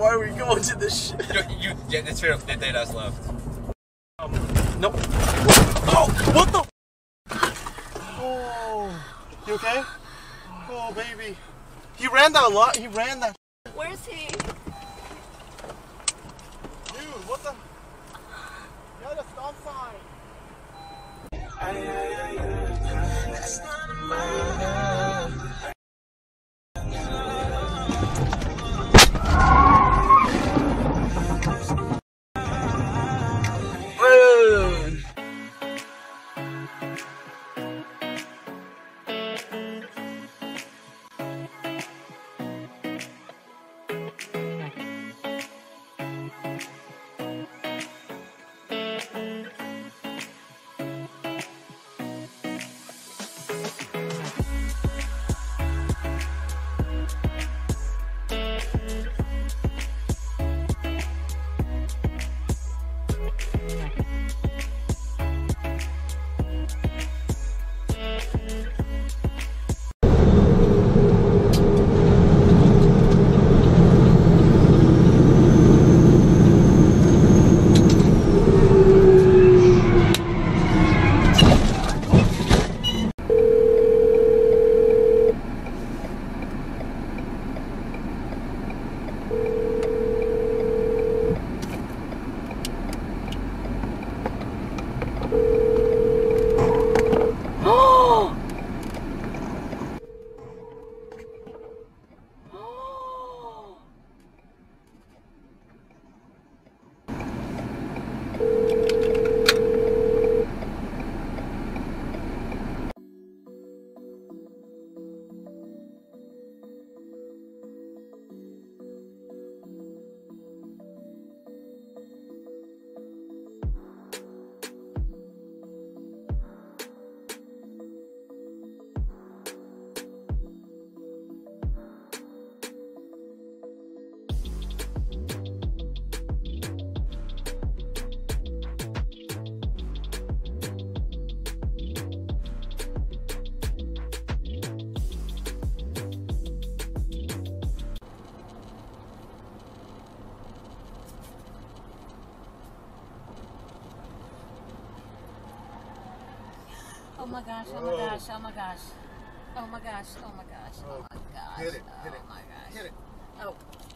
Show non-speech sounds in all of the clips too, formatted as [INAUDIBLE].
Why are we going to this shit? You, you yeah, it's fair. They, they us left. Um, nope. Oh, what the? Oh, you okay? Oh, baby. He ran that a lot. He ran that. Where's he? Dude, what the? Yeah, the stop sign. Oh my oh gosh, oh my gosh, oh my gosh. Oh my gosh, oh my gosh, oh my gosh. Hit it, hit it, Oh my gosh. hit it. Oh. Oh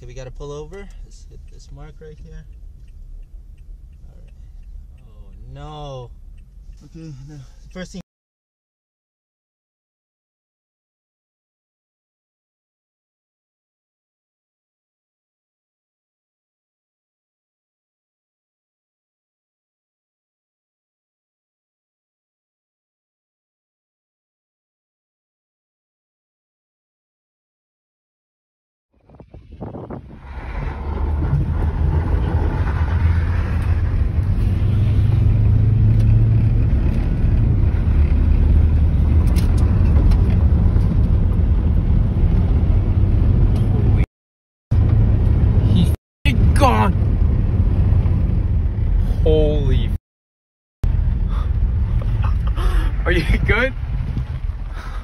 Okay, we gotta pull over. Let's hit this mark right here. Alright. Oh no. Okay, now first thing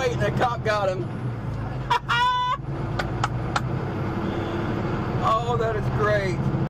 light and a cop got him. [LAUGHS] oh, that is great.